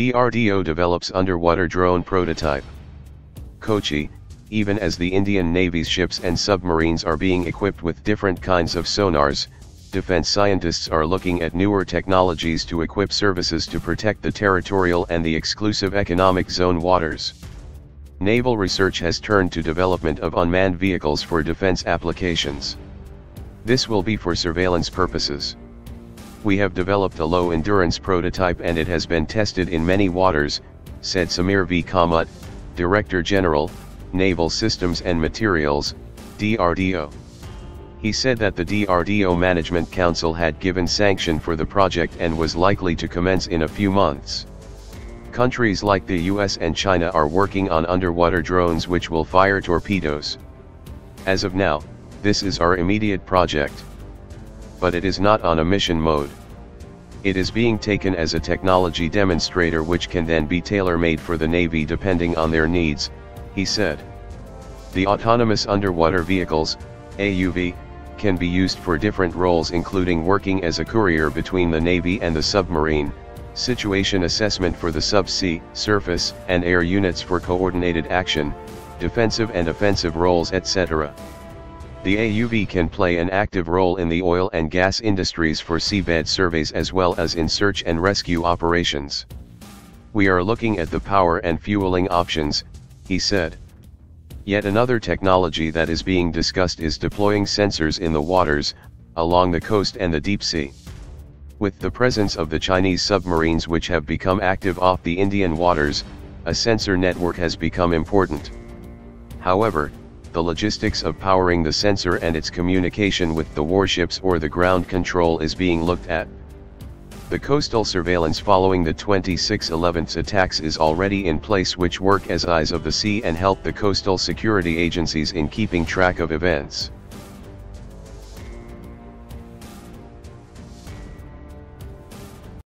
DRDO develops underwater drone prototype. Kochi, even as the Indian Navy's ships and submarines are being equipped with different kinds of sonars, defense scientists are looking at newer technologies to equip services to protect the territorial and the exclusive economic zone waters. Naval research has turned to development of unmanned vehicles for defense applications. This will be for surveillance purposes. We have developed a low-endurance prototype and it has been tested in many waters, said Samir V. Kamat, Director General, Naval Systems and Materials, DRDO. He said that the DRDO Management Council had given sanction for the project and was likely to commence in a few months. Countries like the US and China are working on underwater drones which will fire torpedoes. As of now, this is our immediate project. But it is not on a mission mode. It is being taken as a technology demonstrator which can then be tailor-made for the Navy depending on their needs, he said. The autonomous underwater vehicles, AUV, can be used for different roles including working as a courier between the Navy and the submarine, situation assessment for the subsea, surface, and air units for coordinated action, defensive and offensive roles etc. The AUV can play an active role in the oil and gas industries for seabed surveys as well as in search and rescue operations. We are looking at the power and fueling options, he said. Yet another technology that is being discussed is deploying sensors in the waters, along the coast and the deep sea. With the presence of the Chinese submarines which have become active off the Indian waters, a sensor network has become important. However, the logistics of powering the sensor and its communication with the warships or the ground control is being looked at. The coastal surveillance following the 26/11 attacks is already in place which work as eyes of the sea and help the coastal security agencies in keeping track of events.